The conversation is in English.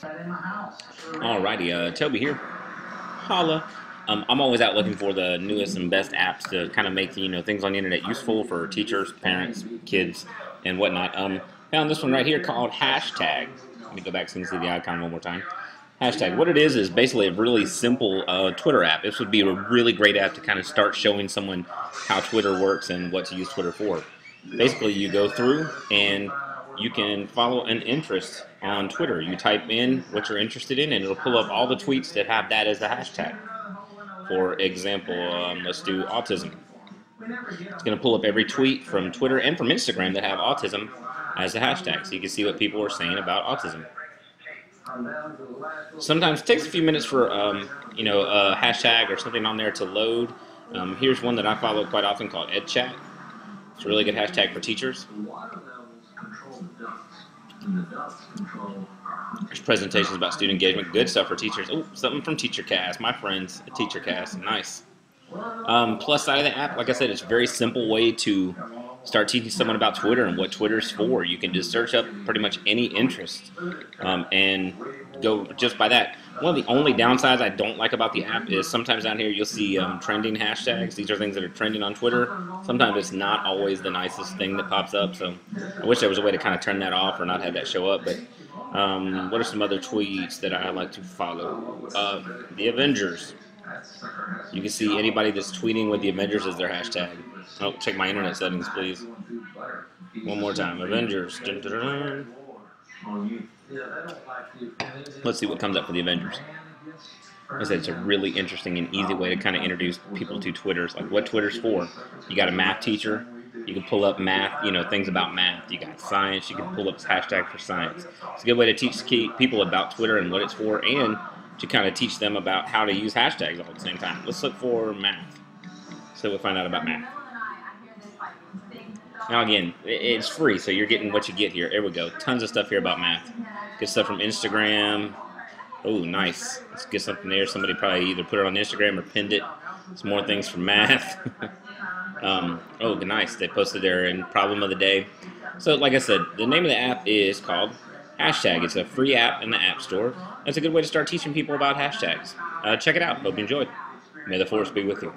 Alrighty, uh, Toby here. Holla. Um, I'm always out looking for the newest and best apps to kind of make you know things on the internet useful for teachers, parents, kids, and whatnot. Um, found this one right here called Hashtag. Let me go back so you can see the icon one more time. Hashtag. What it is is basically a really simple uh, Twitter app. This would be a really great app to kind of start showing someone how Twitter works and what to use Twitter for. Basically, you go through and you can follow an interest on Twitter. You type in what you're interested in, and it'll pull up all the tweets that have that as the hashtag. For example, um, let's do autism. It's going to pull up every tweet from Twitter and from Instagram that have autism as a hashtag, so you can see what people are saying about autism. Sometimes it takes a few minutes for um, you know a hashtag or something on there to load. Um, here's one that I follow quite often called EdChat. It's a really good hashtag for teachers. There's presentations about student engagement, good stuff for teachers. Oh, something from TeacherCast, my friends at TeacherCast, nice. Um, plus side of the app, like I said, it's a very simple way to start teaching someone about Twitter and what Twitter's for. You can just search up pretty much any interest um, and go just by that. One of the only downsides I don't like about the app is sometimes down here you'll see um, trending hashtags. These are things that are trending on Twitter. Sometimes it's not always the nicest thing that pops up. So I wish there was a way to kind of turn that off or not have that show up. But um, what are some other tweets that I like to follow? Uh, the Avengers. You can see anybody that's tweeting with the Avengers as their hashtag. Oh, check my internet settings, please. One more time. Avengers. Let's see what comes up for the Avengers. I said, it's a really interesting and easy way to kind of introduce people to Twitter's like what Twitter's for. You got a math teacher, you can pull up math, you know, things about math. You got science, you can pull up hashtag for science. It's a good way to teach people about Twitter and what it's for, and to kind of teach them about how to use hashtags all at the same time. Let's look for math. So we'll find out about math. Now again, it's free, so you're getting what you get here. There we go. Tons of stuff here about math. Good stuff from Instagram. Oh, nice. Let's get something there. Somebody probably either put it on Instagram or pinned it. Some more things from math. um, oh, nice. They posted their problem of the day. So, like I said, the name of the app is called Hashtag. It's a free app in the App Store. It's a good way to start teaching people about hashtags. Uh, check it out. Hope you enjoyed. May the force be with you.